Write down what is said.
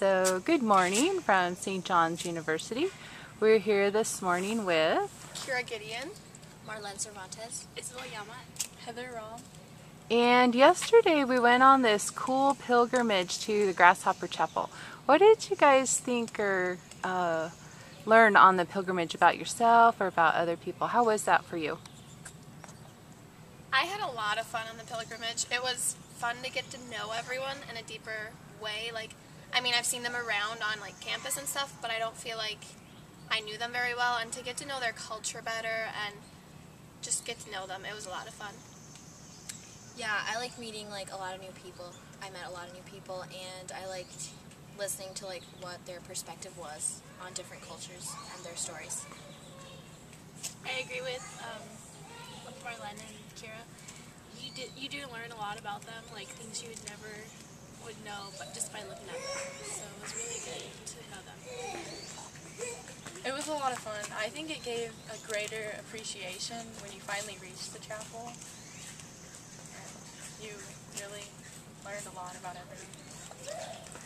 So, good morning from St. John's University. We're here this morning with Kira Gideon, Marlene Cervantes, Isabel Yama, Heather Rom. and yesterday we went on this cool pilgrimage to the Grasshopper Chapel. What did you guys think or uh, learn on the pilgrimage about yourself or about other people? How was that for you? I had a lot of fun on the pilgrimage. It was fun to get to know everyone in a deeper way. Like, I mean, I've seen them around on like campus and stuff, but I don't feel like I knew them very well. And to get to know their culture better and just get to know them, it was a lot of fun. Yeah, I like meeting like a lot of new people. I met a lot of new people, and I liked listening to like what their perspective was on different cultures and their stories. I agree with um, with Marlene and Kira. You did you do learn a lot about them, like things you would never would know, but just by looking at them. So it was really good to know them. It was a lot of fun. I think it gave a greater appreciation when you finally reached the chapel. And you really learned a lot about everything.